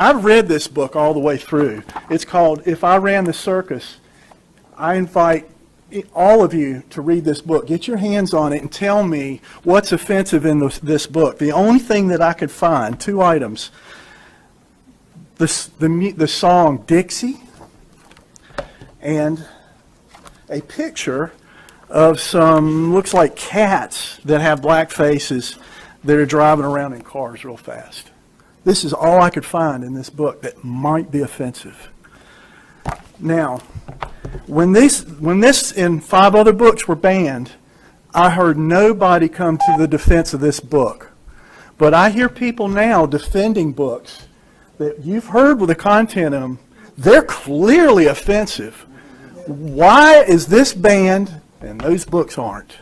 I've read this book all the way through. It's called If I Ran the Circus. I invite all of you to read this book. Get your hands on it and tell me what's offensive in this, this book. The only thing that I could find, two items. This, the, the song Dixie and a picture of some, looks like cats that have black faces that are driving around in cars real fast. This is all I could find in this book that might be offensive. Now, when this, when this and five other books were banned, I heard nobody come to the defense of this book. But I hear people now defending books that you've heard with the content of them. They're clearly offensive. Why is this banned and those books aren't?